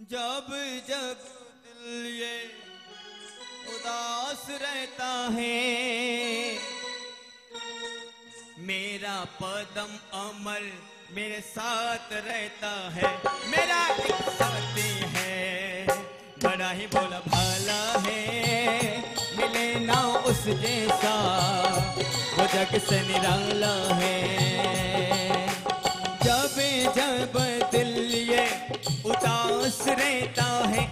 जब जब दिल ये उदास रहता है, मेरा पदम अमर मेरे साथ रहता है। मेरा साथी है, बड़ा ही बोला भाला है। मिले ना उस जैसा, वो जग से निराला है। उदास रहता है।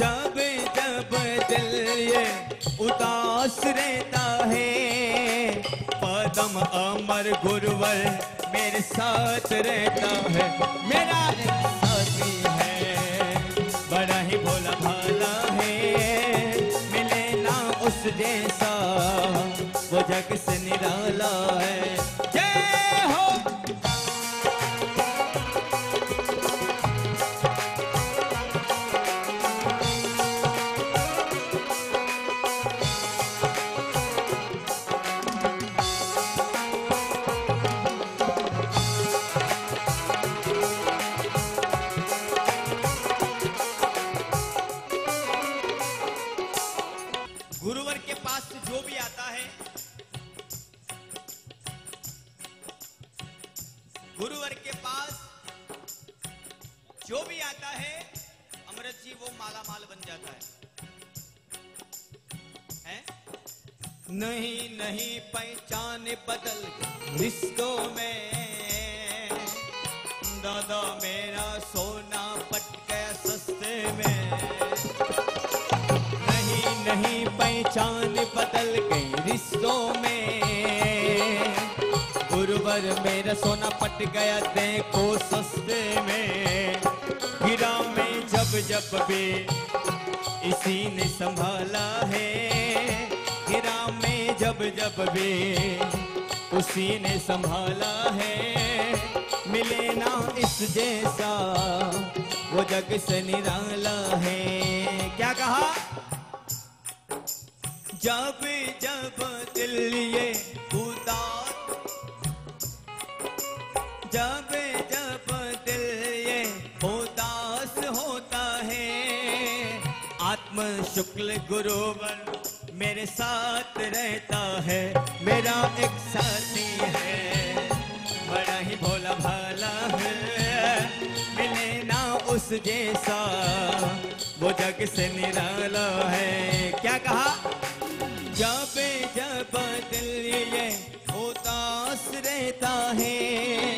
जब जब दिल ये उदास रहता है, पदम अमर गुरुवर मेरे साथ रहता है। मेरा साथी है, बड़ा ही भोला भाला है। मिले ना उस जैसा, वो जग से निराला है। नहीं नहीं पहचान बदल रिश्तों में। दादा मेरा सोना पट गया सस्ते में। नहीं नहीं पहचान बदल गई रिश्तों में। गुरुवर मेरा सोना पट गया देखो सस्ते में। गिरा में जब जब भी इसी ने संभाला है। गिरा जब जब भी उसी ने संभाला है, मिले ना इस जैसा, वो जग से निराला है। क्या कहा? जब जब दिल उदास जब जब दिल ये उदास होता है, आत्म शुक्ल गुरुवर मेरे साथ रहता है, मेरा एक साथी है। बड़ा ही भोला भाला है, मिले ना उस जैसा, वो जग से निराला है। क्या कहा? जब जब दिल ये उदास रहता है।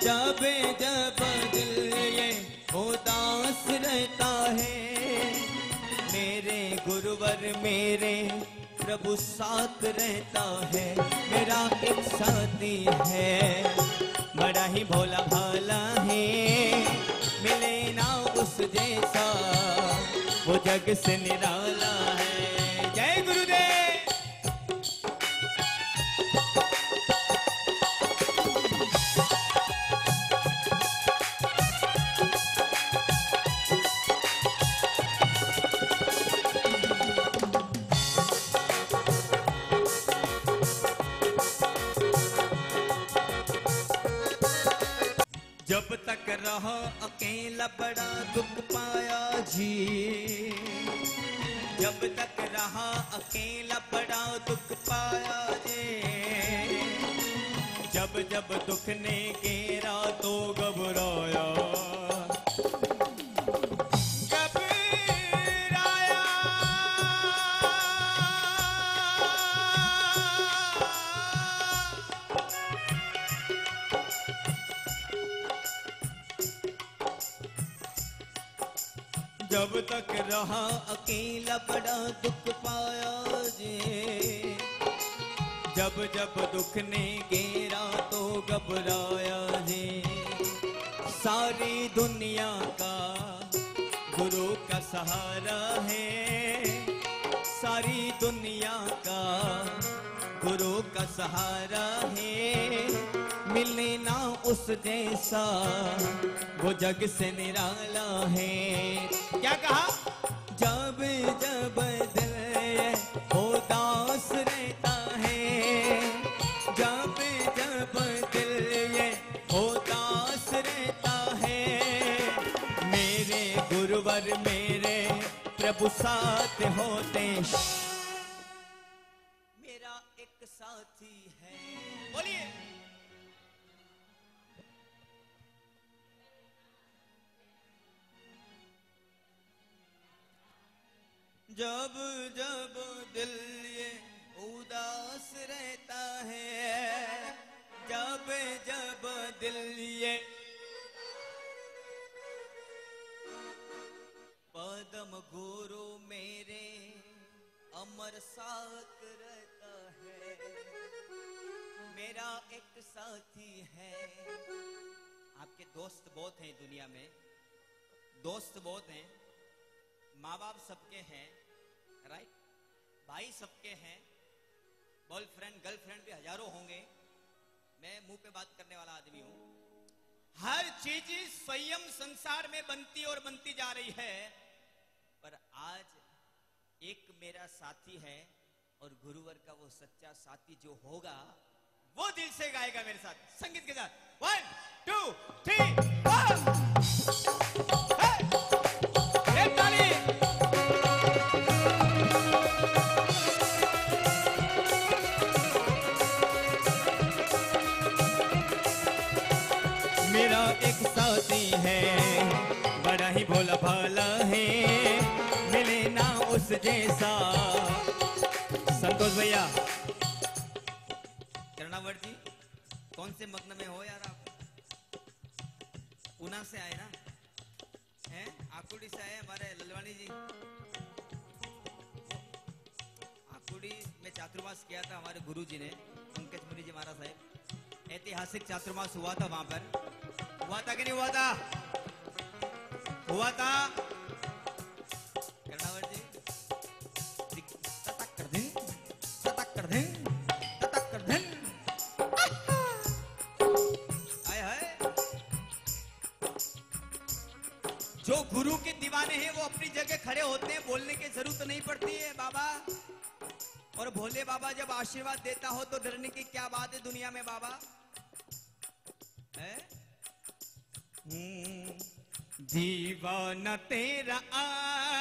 जब जब दिल ये उदास रहता है। गुरुवर मेरे प्रभु साथ रहता है, मेरा एक साथी है। बड़ा ही भोला भाला है, मिले ना उस जैसा, वो जग से निराला है। जय गुरुदेव। जब तक रहा अकेला बड़ा दुख पाया जी। जब तक रहा अकेला बड़ा दुख पाया जी। जब जब दुख ने घेरा तो घबराया। जब तक रहा अकेला बड़ा दुख पाया जे। जब जब दुख ने घेरा तो घबराया जे। सारी दुनिया का गुरु का सहारा है। सारी दुनिया का गुरु का सहारा है। मिले ना उस जैसा वो जग से निराला है। क्या कहा? जब जब दिल उदास रहता है, जब जब दिल उदास रहता है, मेरे गुरुवर मेरे प्रभु साथ होते। मेरा एक साथी है। बोलिए। जब जब दिल ये उदास रहता है, जब जब दिल ये पदम गुरु मेरे अमर साथ रहता है। मेरा एक साथी है। आपके दोस्त बहुत हैं दुनिया में। दोस्त बहुत हैं। माँ बाप सबके हैं। राइट भाई सबके हैं। बॉयफ्रेंड गर्लफ्रेंड भी हज़ारों होंगे। मैं मुँह पे बात करने वाला आदमी हूँ। हर चीज़ स्वयं संसार में बनती और बनती जा रही है। पर आज एक मेरा साथी है और गुरुवर का वो सच्चा साथी जो होगा, वो दिल से गाएगा मेरे साथ। संगीत के साथ। वन टू थ्री वन साथी है। बड़ा ही भोला भाला है। मिले ना उस जैसा। संतोष भैया। करणावर जी, कौन से मग्न में हो यार आप? पूना से आए ना? हैं? आकुड़ी से आए हमारे ललवानी जी? आकुड़ी में चातुर्मास किया था हमारे गुरु जी ने, पंकज मुनि जी महाराज साहब। ऐतिहासिक चातुर्मास हुआ था वहाँ पर। हुआ था कि नहीं हुआ था? हुआ था? जो गुरु के दीवाने हैं, वो अपनी जगह खड़े होते हैं, बोलने की ज़रूरत नहीं पड़ती है, बाबा। और भोले बाबा जब आशीर्वाद देता हो तो डरने की क्या बात है दुनिया में, बाबा? हम्म, दीवाना तेरा आया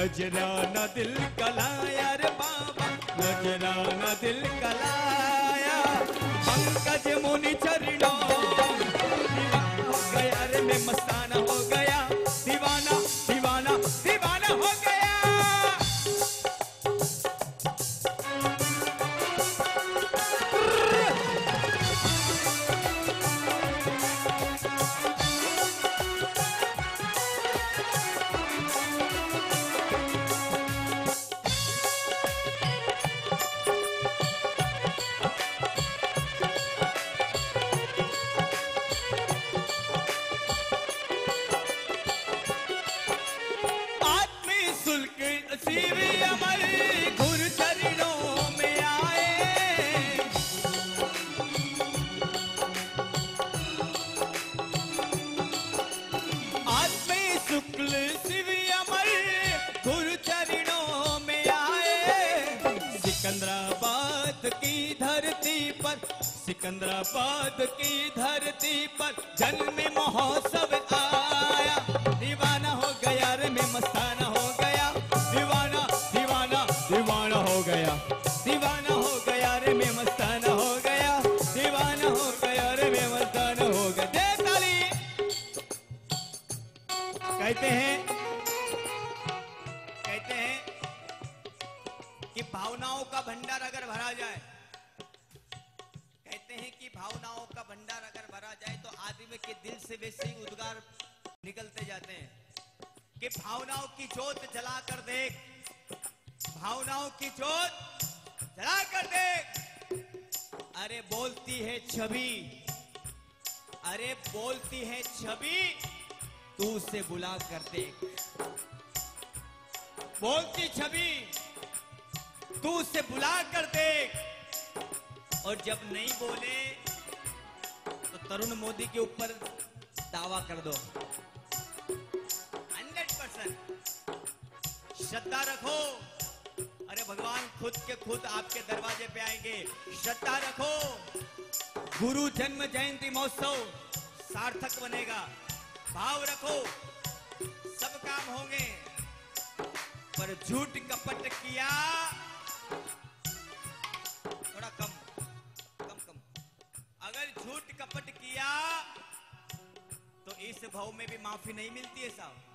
नजराना दिल कलाया रे बाबा। नजराना दिल कलाया। पंकज मुनि चरणों। गया रे मैं मस्ताना हो गया। सिकंदराबाद की धरती पर जन्म महोत्सव निकलते जाते हैं कि भावनाओं की जोत जला कर देख। भावनाओं की जोत जला कर देख। अरे बोलती है छवि। अरे बोलती है छवि, तू उसे बुला कर देख। बोलती छवि, तू उसे बुला कर देख। और जब नहीं बोले तो तरुण मोदी के ऊपर दावा कर दो। Hundred percent. श्रद्धा रखो। अरे भगवान, खुद के खुद आपके दरवाजे पे आएँगे। श्रद्धा रखो। गुरु जन्म जयंती महोत्सव सार्थक बनेगा। भाव रखो। सब काम होंगे। पर झूठ कपट किया। थोड़ा कम कम कम। अगर झूठ कपट किया इस भाव में भी माफ़ी नहीं मिलती है साहब।